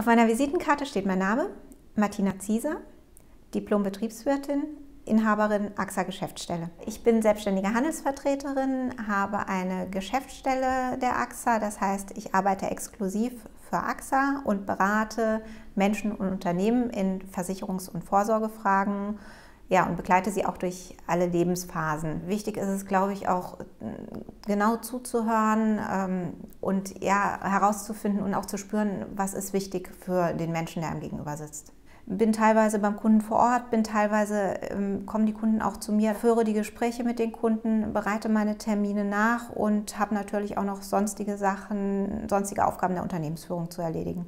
Auf meiner Visitenkarte steht mein Name, Martina Zieser, Diplom-Betriebswirtin, Inhaberin AXA Geschäftsstelle. Ich bin selbstständige Handelsvertreterin, habe eine Geschäftsstelle der AXA, das heißt, ich arbeite exklusiv für AXA und berate Menschen und Unternehmen in Versicherungs- und Vorsorgefragen ja, und begleite sie auch durch alle Lebensphasen. Wichtig ist es, glaube ich, auch genau zuzuhören ähm, und ja, herauszufinden und auch zu spüren, was ist wichtig für den Menschen, der einem gegenüber sitzt bin teilweise beim Kunden vor Ort, bin teilweise, ähm, kommen die Kunden auch zu mir, führe die Gespräche mit den Kunden, bereite meine Termine nach und habe natürlich auch noch sonstige Sachen, sonstige Aufgaben der Unternehmensführung zu erledigen.